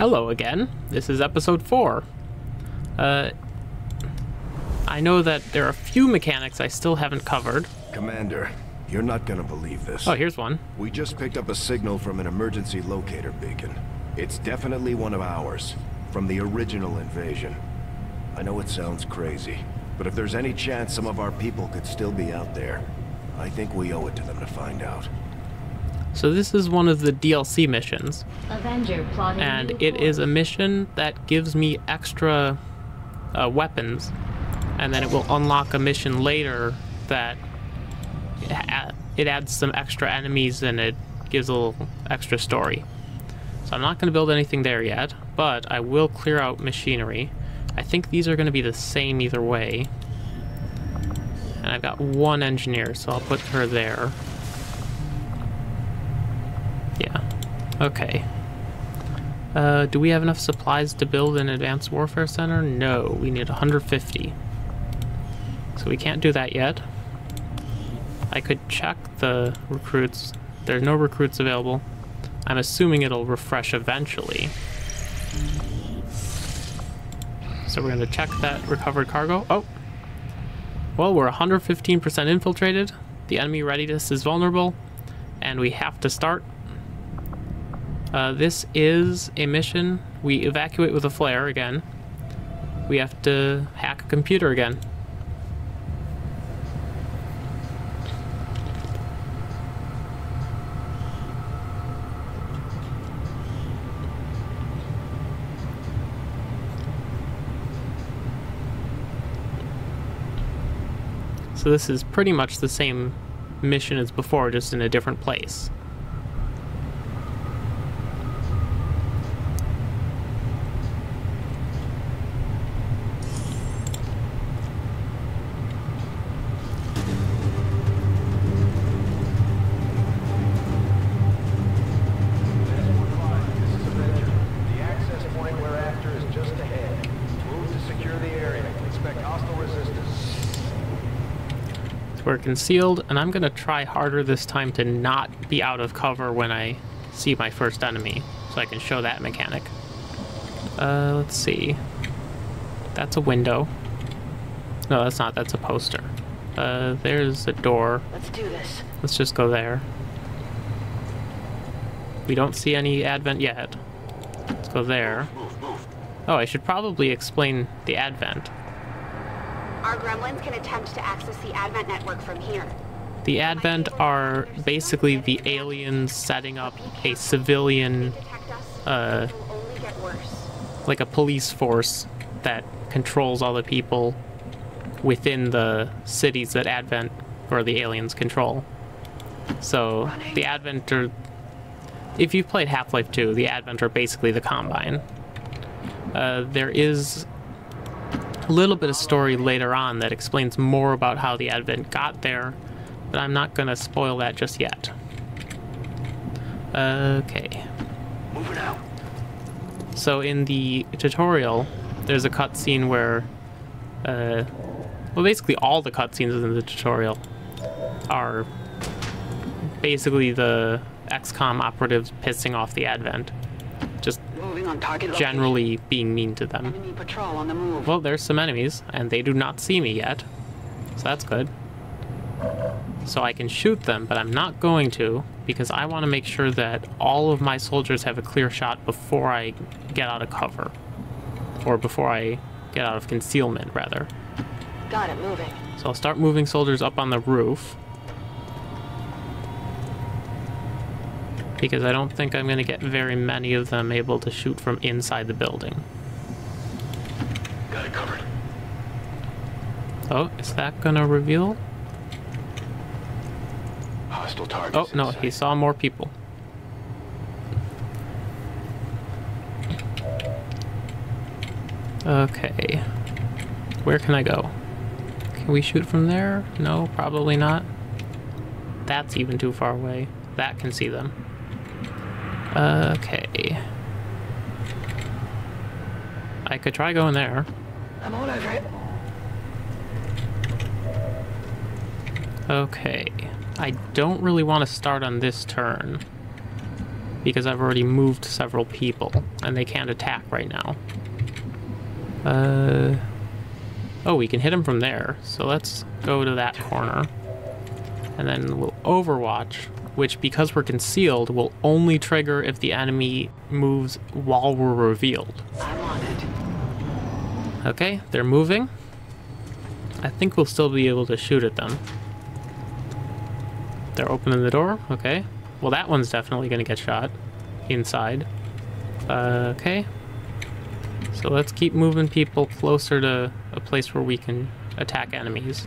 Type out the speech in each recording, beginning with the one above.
Hello again. This is episode 4. Uh, I know that there are a few mechanics I still haven't covered. Commander, you're not gonna believe this. Oh, here's one. We just picked up a signal from an emergency locator beacon. It's definitely one of ours, from the original invasion. I know it sounds crazy, but if there's any chance some of our people could still be out there, I think we owe it to them to find out. So this is one of the DLC missions, Avenger plotting and it is a mission that gives me extra uh, weapons, and then it will unlock a mission later that it adds some extra enemies and it gives a little extra story. So I'm not going to build anything there yet, but I will clear out machinery. I think these are going to be the same either way. And I've got one engineer, so I'll put her there. Yeah. Okay. Uh, do we have enough supplies to build an advanced warfare center? No, we need 150. So we can't do that yet. I could check the recruits. There's no recruits available. I'm assuming it'll refresh eventually. So we're going to check that recovered cargo. Oh! Well, we're 115% infiltrated. The enemy readiness is vulnerable. And we have to start. Uh, this is a mission. We evacuate with a flare again. We have to hack a computer again. So this is pretty much the same mission as before, just in a different place. This is Avenger. The access point we're after is just ahead. Move to secure the area. Expect hostile resistance. So we're concealed, and I'm gonna try harder this time to not be out of cover when I see my first enemy, so I can show that mechanic. Uh, let's see. That's a window. No, that's not. That's a poster. Uh, there's a door. Let's do this. Let's just go there. We don't see any advent yet. Let's go there. Oh, I should probably explain the advent. Our gremlins can attempt to access the Advent network from here. The Advent are basically the aliens setting up a civilian, uh, like a police force that controls all the people within the cities that Advent or the aliens control. So the Advent are, if you've played Half Life 2, the Advent are basically the Combine. Uh, there is little bit of story later on that explains more about how the Advent got there, but I'm not going to spoil that just yet. Okay. Move it out. So in the tutorial, there's a cutscene where, uh, well, basically all the cutscenes in the tutorial are basically the XCOM operatives pissing off the Advent, just Moving on target location. Generally being mean to them. Enemy patrol on the move. Well, there's some enemies, and they do not see me yet, so that's good. So I can shoot them, but I'm not going to because I want to make sure that all of my soldiers have a clear shot before I get out of cover, or before I get out of concealment, rather. Got it moving. So I'll start moving soldiers up on the roof. Because I don't think I'm going to get very many of them able to shoot from inside the building. Got it covered. Oh, is that going to reveal? Hostile targets. Oh, no, in sight. he saw more people. Okay. Where can I go? Can we shoot from there? No, probably not. That's even too far away. That can see them. Okay. I could try going there. I'm all over it. Okay. I don't really want to start on this turn. because I've already moved several people and they can't attack right now. Uh, oh, we can hit them from there. So let's go to that corner. And then we'll overwatch, which because we're concealed will only trigger if the enemy moves while we're revealed. Okay, they're moving. I think we'll still be able to shoot at them. They're opening the door. Okay. Well, that one's definitely going to get shot inside. Uh, okay. So let's keep moving people closer to a place where we can attack enemies.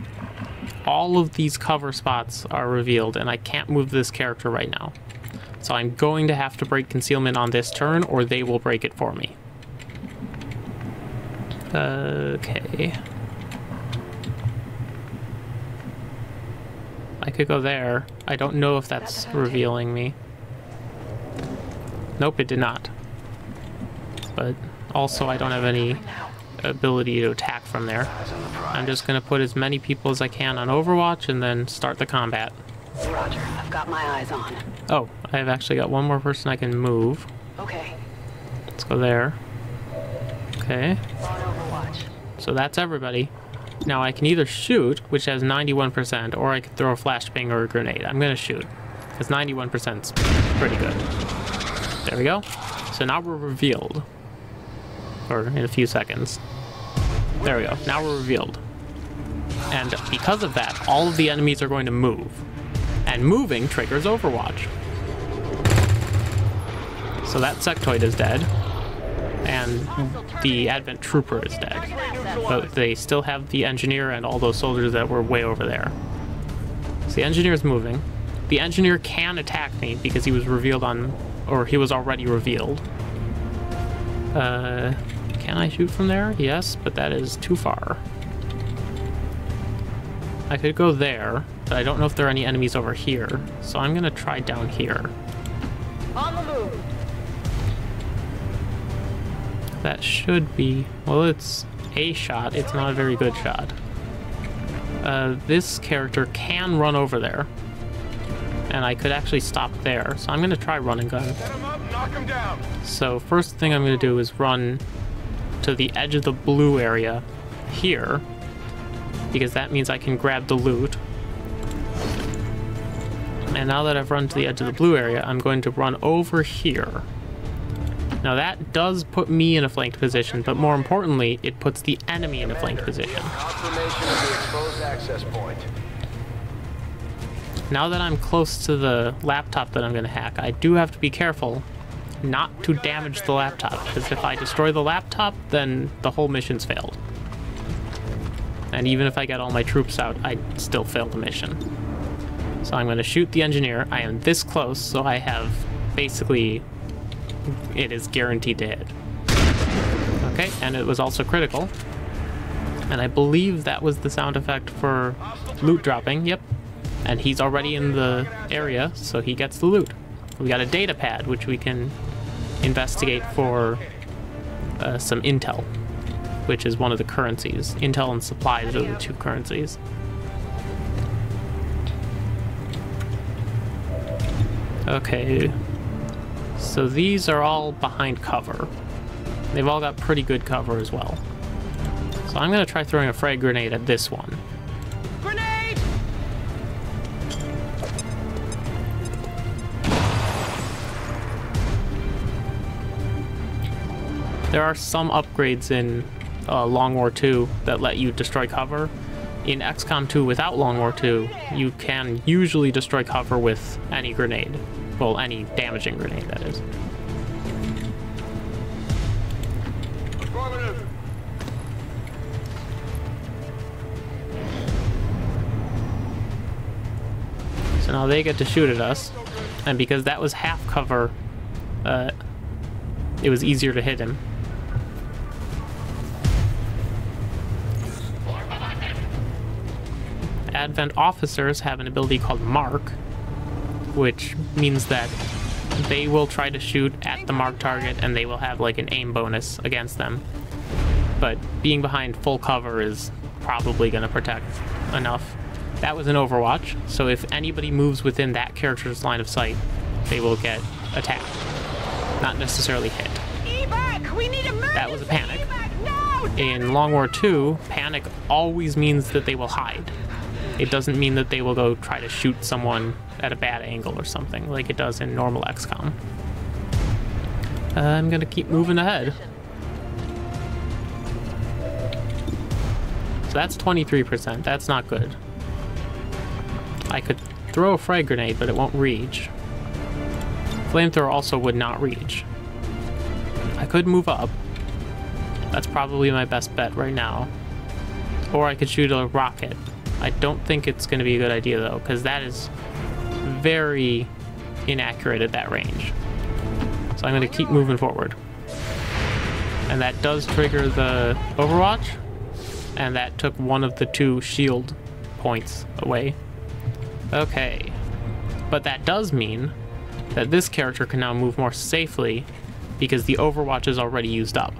All of these cover spots are revealed, and I can't move this character right now. So I'm going to have to break concealment on this turn, or they will break it for me. Okay. I could go there. I don't know if that's revealing me. Nope, it did not. But also, I don't have any ability to attack from there. I'm just going to put as many people as I can on Overwatch and then start the combat. Roger. I've got my eyes on. Oh, I've actually got one more person I can move. Okay. Let's go there. Okay, On Overwatch. so that's everybody. Now I can either shoot, which has 91%, or I could throw a flashbang or a grenade. I'm gonna shoot, because 91% is pretty good. There we go. So now we're revealed. Or in a few seconds. There we go. Now we're revealed. And because of that, all of the enemies are going to move. And moving triggers Overwatch. So that sectoid is dead. And the Advent Trooper is dead. But they still have the engineer and all those soldiers that were way over there. So the engineer is moving. The engineer can attack me because he was revealed on, or he was already revealed. Uh, can I shoot from there? Yes, but that is too far. I could go there, but I don't know if there are any enemies over here. So I'm gonna try down here. On the move. That should be, well, it's a shot. It's not a very good shot. Uh, this character can run over there. And I could actually stop there. So I'm going to try run and gun. Up, knock him down. So first thing I'm going to do is run to the edge of the blue area here. Because that means I can grab the loot. And now that I've run to the edge of the blue area, I'm going to run over here. Now that does put me in a flanked position, but more importantly, it puts the enemy in a flanked position. Confirmation of the exposed access point. Now that I'm close to the laptop that I'm going to hack, I do have to be careful not to damage the laptop, because if I destroy the laptop, then the whole mission's failed. And even if I get all my troops out, I still fail the mission. So I'm going to shoot the engineer. I am this close, so I have basically it is guaranteed to hit. Okay, and it was also critical. And I believe that was the sound effect for loot dropping. Yep. And he's already in the area, so he gets the loot. We got a data pad, which we can investigate for uh, some intel, which is one of the currencies. Intel and supplies are the two currencies. Okay, so these are all behind cover. They've all got pretty good cover as well. So I'm gonna try throwing a frag grenade at this one. There are some upgrades in uh, Long War 2 that let you destroy cover. In XCOM 2 without Long War 2, you can usually destroy cover with any grenade. Well, any damaging grenade, that is. So now they get to shoot at us. And because that was half cover, uh, it was easier to hit him. Advent officers have an ability called Mark, which means that they will try to shoot at the mark target and they will have like an aim bonus against them. But being behind full cover is probably going to protect enough. That was an Overwatch, so if anybody moves within that character's line of sight, they will get attack, not necessarily hit. Evac! We need That was a panic. No! In Long War 2, panic always means that they will hide. It doesn't mean that they will go try to shoot someone at a bad angle or something, like it does in normal XCOM. Uh, I'm gonna keep moving ahead. So that's 23%. That's not good. I could throw a frag grenade, but it won't reach. Flamethrower also would not reach. I could move up. That's probably my best bet right now. Or I could shoot a rocket. I don't think it's going to be a good idea though, because that is very inaccurate at that range. So I'm going to keep moving forward. And that does trigger the Overwatch, and that took one of the two shield points away. Okay. But that does mean that this character can now move more safely because the Overwatch is already used up.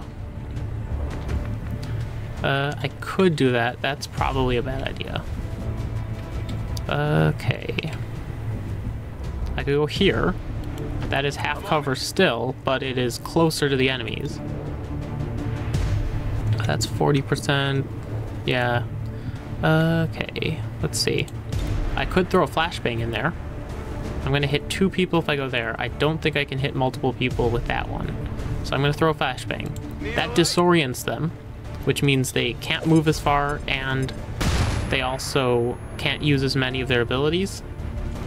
Uh, I could do that. That's probably a bad idea. Okay. I could go here. That is half cover still, but it is closer to the enemies. That's 40%. Yeah. Okay. Let's see. I could throw a flashbang in there. I'm going to hit two people if I go there. I don't think I can hit multiple people with that one. So I'm going to throw a flashbang. That disorients them, which means they can't move as far and they also can't use as many of their abilities.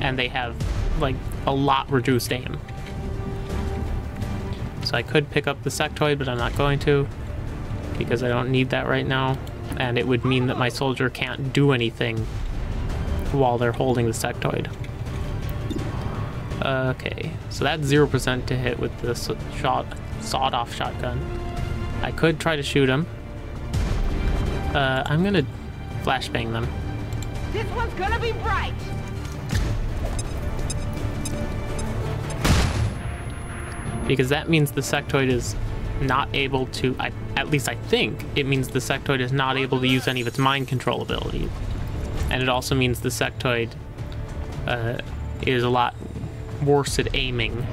And they have, like, a lot reduced aim. So I could pick up the sectoid, but I'm not going to because I don't need that right now. And it would mean that my soldier can't do anything while they're holding the sectoid. Okay, so that's 0% to hit with shot, sawed-off shotgun. I could try to shoot him. Uh, I'm gonna flashbang them. This one's gonna be bright! Because that means the sectoid is not able to, I, at least I think, it means the sectoid is not able to use any of its mind control abilities. And it also means the sectoid uh, is a lot worse at aiming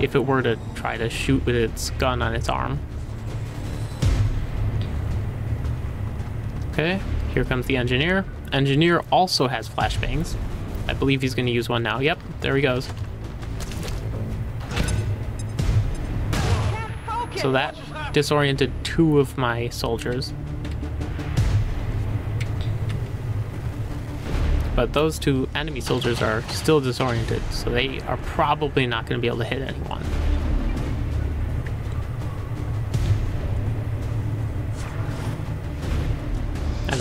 if it were to try to shoot with its gun on its arm. Okay, here comes the engineer. Engineer also has flashbangs. I believe he's going to use one now. Yep, there he goes. So that disoriented two of my soldiers. But those two enemy soldiers are still disoriented, so they are probably not going to be able to hit anyone.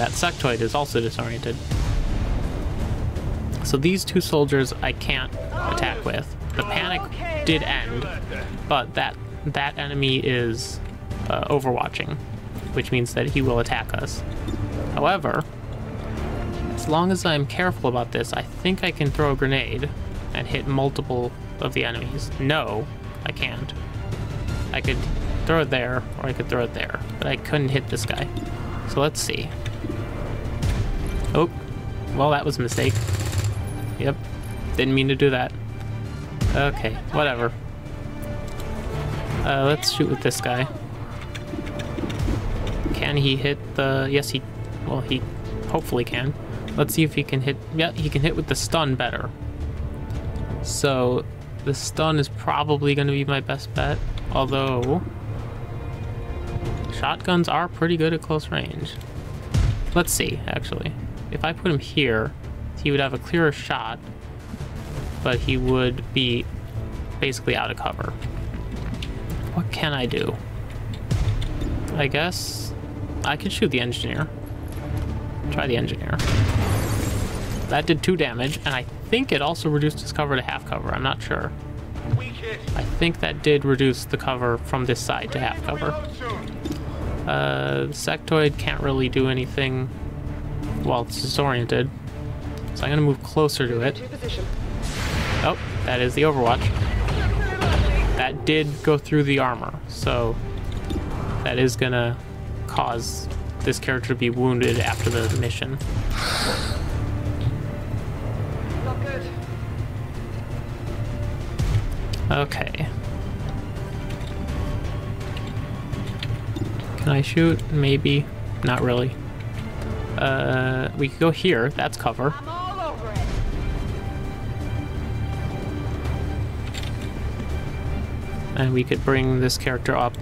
That sectoid is also disoriented. So these two soldiers I can't attack with. The panic did end, but that that enemy is uh, overwatching, which means that he will attack us. However, as long as I'm careful about this, I think I can throw a grenade and hit multiple of the enemies. No, I can't. I could throw it there, or I could throw it there, but I couldn't hit this guy. So let's see. Oh, well, that was a mistake. Yep, didn't mean to do that. Okay, whatever. Uh, let's shoot with this guy. Can he hit the... Yes, he... Well, he hopefully can. Let's see if he can hit... Yeah, he can hit with the stun better. So, the stun is probably going to be my best bet. Although... Shotguns are pretty good at close range. Let's see, actually. If I put him here, he would have a clearer shot, but he would be basically out of cover. What can I do? I guess I could shoot the engineer. Try the engineer. That did two damage, and I think it also reduced his cover to half cover. I'm not sure. I think that did reduce the cover from this side to half cover. Uh, sectoid can't really do anything while it's disoriented. So I'm gonna move closer to it. Oh, that is the Overwatch. That did go through the armor, so that is gonna cause this character to be wounded after the mission. Okay. Can I shoot? Maybe. Not really. Uh, we could go here. That's cover. I'm all over it. And we could bring this character up.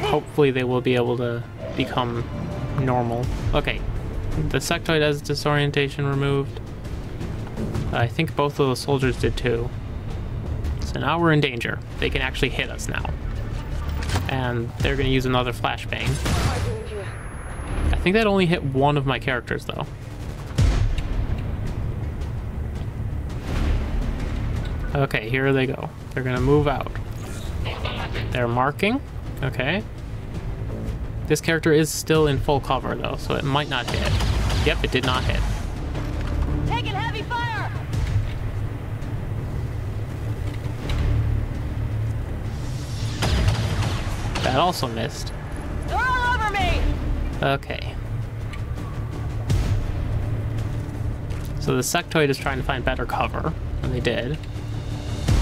Hopefully they will be able to become normal. Okay. The sectoid has disorientation removed. I think both of the soldiers did too. So now we're in danger. They can actually hit us now. And they're going to use another flashbang. I think that only hit one of my characters though. Okay, here they go. They're gonna move out. They're marking. Okay. This character is still in full cover though, so it might not hit. Yep, it did not hit. Taking heavy fire. That also missed. Okay. So the sectoid is trying to find better cover, and they did.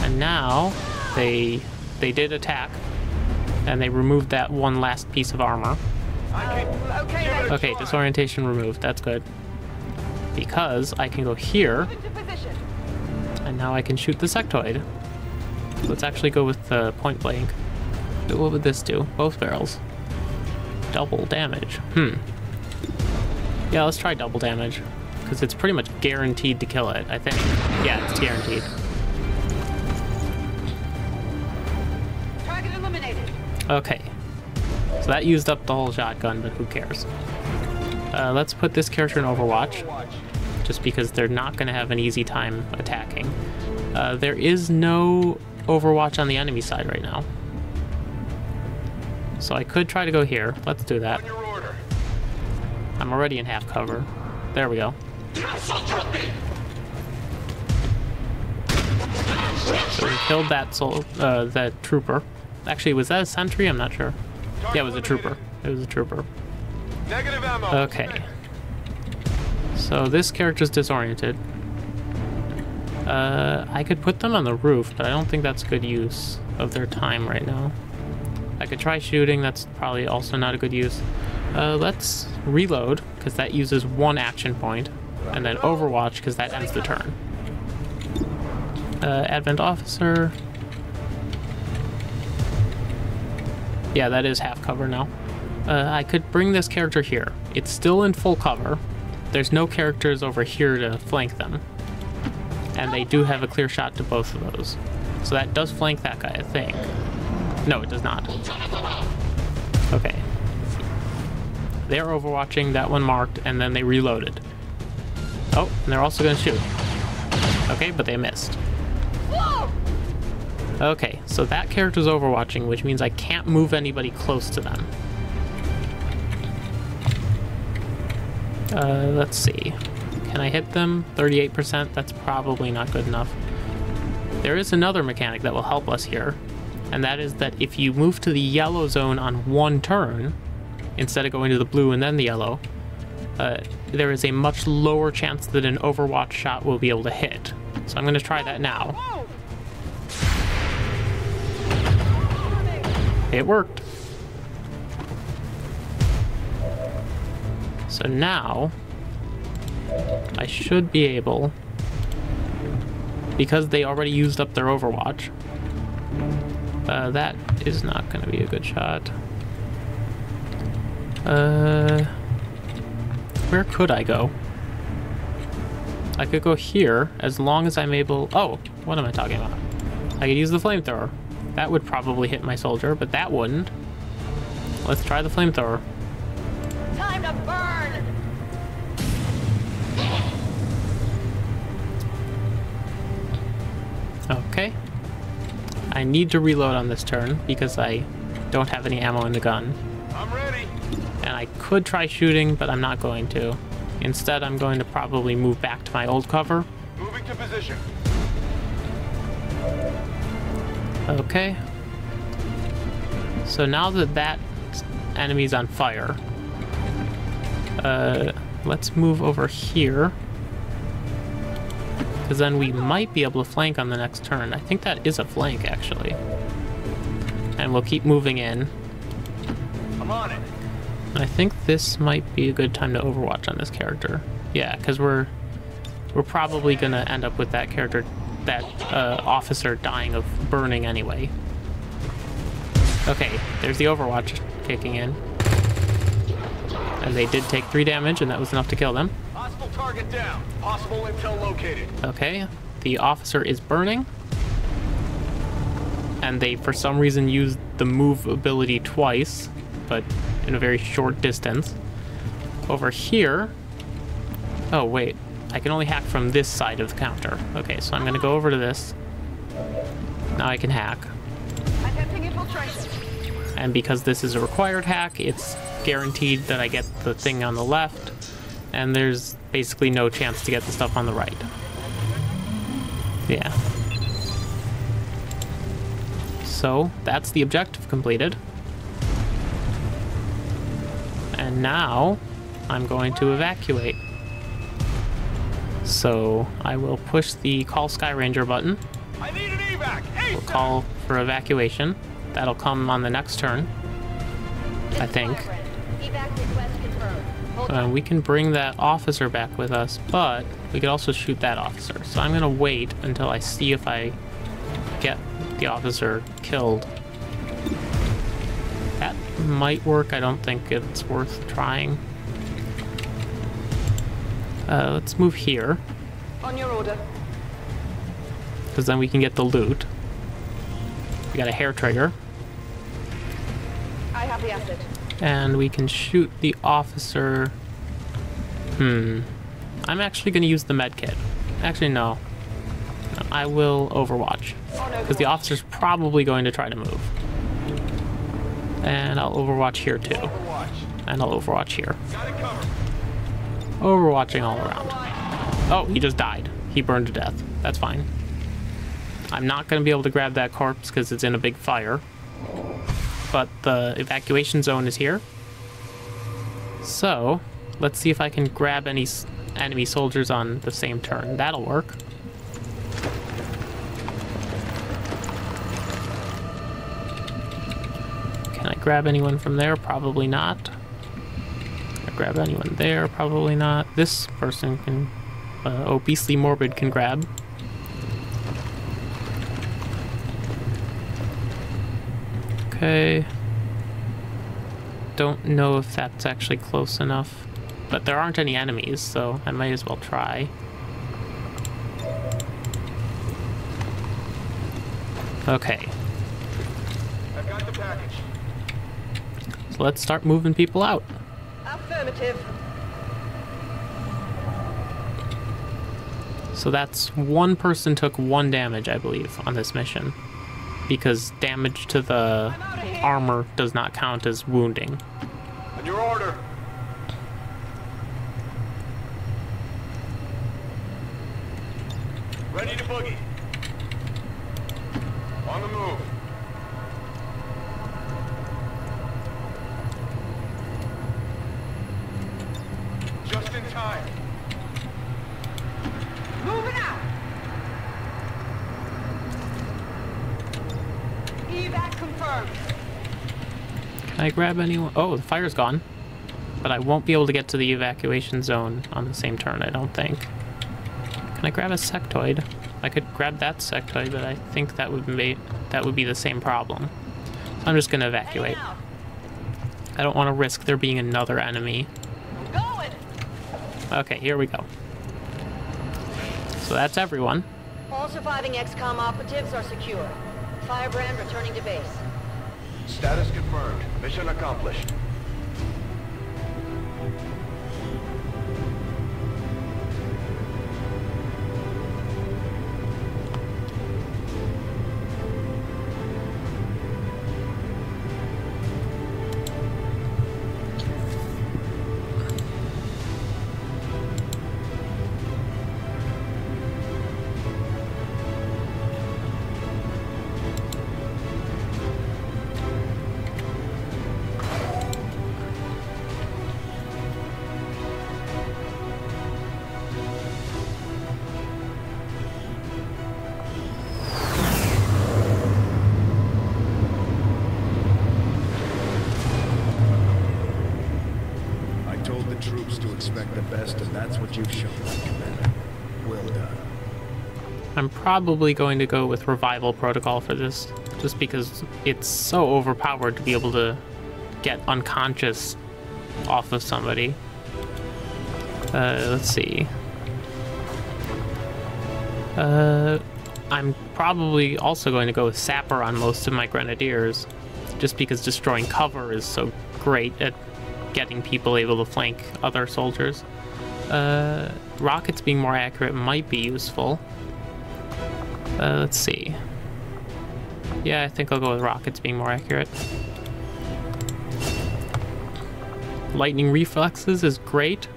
And now they they did attack, and they removed that one last piece of armor. Okay. Disorientation removed. That's good. Because I can go here, and now I can shoot the sectoid. Let's actually go with the point blank. What would this do? Both barrels. Double damage. Hmm. Yeah, let's try double damage. Because it's pretty much guaranteed to kill it, I think. Yeah, it's guaranteed. Target eliminated. Okay. So that used up the whole shotgun, but who cares? Uh, let's put this character in Overwatch, just because they're not going to have an easy time attacking. Uh, there is no Overwatch on the enemy side right now. So I could try to go here. Let's do that. I'm already in half cover. There we go. So we killed that soul, uh, that trooper. Actually, was that a sentry? I'm not sure. Yeah, it was a trooper. It was a trooper. Negative ammo. Okay. So this character's disoriented. Uh, I could put them on the roof, but I don't think that's good use of their time right now. I could try shooting, that's probably also not a good use. Uh, let's reload, because that uses one action point, and then Overwatch, because that ends the turn. Uh, Advent Officer. Yeah, that is half cover now. Uh, I could bring this character here. It's still in full cover. There's no characters over here to flank them. And they do have a clear shot to both of those. So that does flank that guy, I think. No, it does not. Okay. They're overwatching, that one marked, and then they reloaded. Oh, and they're also gonna shoot. Okay, but they missed. Okay, so that character's overwatching, which means I can't move anybody close to them. Uh, let's see. Can I hit them? 38%? That's probably not good enough. There is another mechanic that will help us here, and that is that if you move to the yellow zone on one turn, instead of going to the blue and then the yellow, uh, there is a much lower chance that an Overwatch shot will be able to hit. So I'm going to try that now. It worked. So now, I should be able, because they already used up their Overwatch, uh, that is not going to be a good shot. Uh, where could I go? I could go here, as long as I'm able... Oh, what am I talking about? I could use the flamethrower. That would probably hit my soldier, but that wouldn't. Let's try the flamethrower. Time to burn! I need to reload on this turn because I don't have any ammo in the gun. I'm ready. And I could try shooting, but I'm not going to. Instead, I'm going to probably move back to my old cover. Moving to position. Okay. So now that that enemy's on fire, uh, let's move over here. Because then we might be able to flank on the next turn. I think that is a flank, actually. And we'll keep moving in. I'm on it. I think this might be a good time to overwatch on this character. Yeah, because we're we're probably gonna end up with that character, that uh, officer dying of burning anyway. Okay, there's the overwatch kicking in. And they did take three damage, and that was enough to kill them. Hostile target down. Possible intel located. Okay, the officer is burning. And they, for some reason, used the move ability twice, but in a very short distance. Over here... Oh, wait. I can only hack from this side of the counter. Okay, so I'm going to go over to this. Now I can hack. And because this is a required hack, it's guaranteed that I get the thing on the left, and there's basically no chance to get the stuff on the right. Yeah. So, that's the objective completed. And now, I'm going to evacuate. So, I will push the Call Skyranger button. I need an evac. We'll call for evacuation. That'll come on the next turn. I think. Evac request confirmed. Hold Uh, we can bring that officer back with us, but we could also shoot that officer. So I'm gonna wait until I see if I get the officer killed. That might work. I don't think it's worth trying. Uh, let's move here, on your order. because then we can get the loot. We got a hair trigger, I have the asset. And we can shoot the officer. Hmm. I'm actually going to use the medkit. Actually, no. I will Overwatch. Because the officer's probably going to try to move. And I'll Overwatch here too. And I'll Overwatch here. Overwatching all around. Oh, he just died. He burned to death. That's fine. I'm not going to be able to grab that corpse because it's in a big fire. But the evacuation zone is here. So, let's see if I can grab any enemy soldiers on the same turn. That'll work. Can I grab anyone from there? Probably not. Can I grab anyone there? Probably not. This person can... Uh, obesely morbid can grab. Okay. Don't know if that's actually close enough. But there aren't any enemies, so I might as well try. Okay, I've got the package. so let's start moving people out. Affirmative. So that's one person took one damage, I believe, on this mission. Because damage to the armor does not count as wounding. On your order. Ready to boogie. On the move. Just in time. Moving out. Evac confirmed. Can I grab anyone? Oh, the fire's gone. But I won't be able to get to the evacuation zone on the same turn, I don't think. Can I grab a sectoid? I could grab that sectoid, but I think that would be that would be the same problem. So I'm just gonna evacuate. I don't want to risk there being another enemy. Okay, here we go. So that's everyone. All surviving XCOM operatives are secure. Firebrand returning to base. Status confirmed. Mission accomplished. You've shown, Commander. Well done. I'm probably going to go with Revival Protocol for this, just because it's so overpowered to be able to get unconscious off of somebody. Uh, let's see. Uh, I'm probably also going to go with Sapper on most of my Grenadiers, just because destroying cover is so great at getting people able to flank other soldiers. Uh, rockets being more accurate might be useful. Uh, let's see. Yeah, I think I'll go with rockets being more accurate. Lightning reflexes is great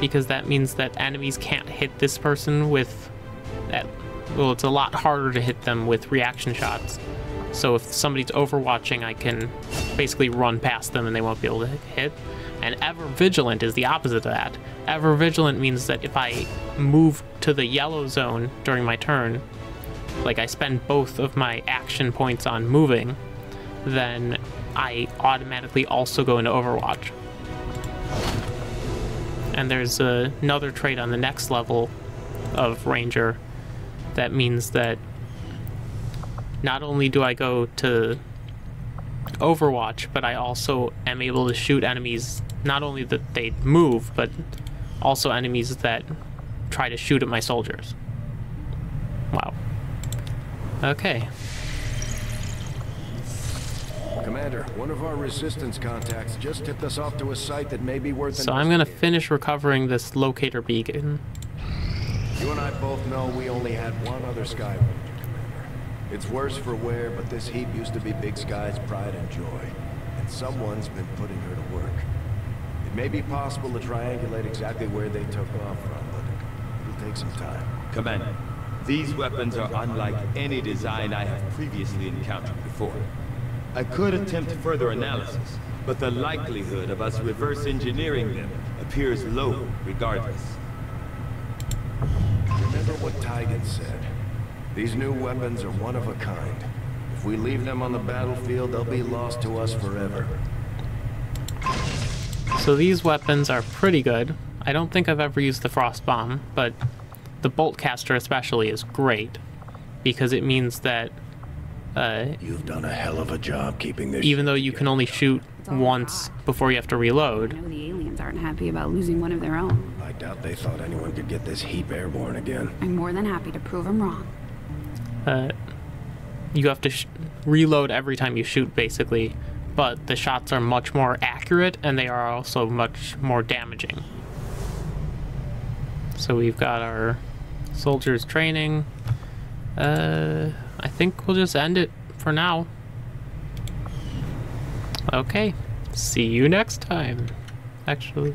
because that means that enemies can't hit this person with that. Well, it's a lot harder to hit them with reaction shots. So if somebody's overwatching, I can basically run past them and they won't be able to hit. And ever vigilant is the opposite of that. Ever vigilant means that if I move to the yellow zone during my turn, like I spend both of my action points on moving, then I automatically also go into Overwatch. And there's another trait on the next level of Ranger that means that not only do I go to Overwatch, but I also am able to shoot enemies, not only that they move, but also enemies that try to shoot at my soldiers. Wow. Okay. Commander, one of our resistance contacts just tipped us off to a site that may be worth So I'm gonna finish recovering this locator beacon. You and I both know we only had one other Sky. It's worse for wear, but this heap used to be Big Sky's pride and joy. And someone's been putting her to work. It may be possible to triangulate exactly where they took off from, but it'll take some time. Commander, these weapons are unlike any design I have previously encountered before. I could attempt further analysis, but the likelihood of us reverse engineering them appears low regardless. Remember what Tygan said. These new weapons are one of a kind. If we leave them on the battlefield, they'll be lost to us forever. So these weapons are pretty good. I don't think I've ever used the frost bomb, but the bolt caster especially is great because it means that uh, You've done a hell of a job keeping this. even though you can only shoot once before you have to reload, I know the aliens aren't happy about losing one of their own. I doubt they thought anyone could get this heap airborne again. I'm more than happy to prove them wrong. Uh, you have to reload every time you shoot, basically. But the shots are much more accurate, and they are also much more damaging. So we've got our soldiers training. Uh, I think we'll just end it for now. Okay, see you next time. Actually.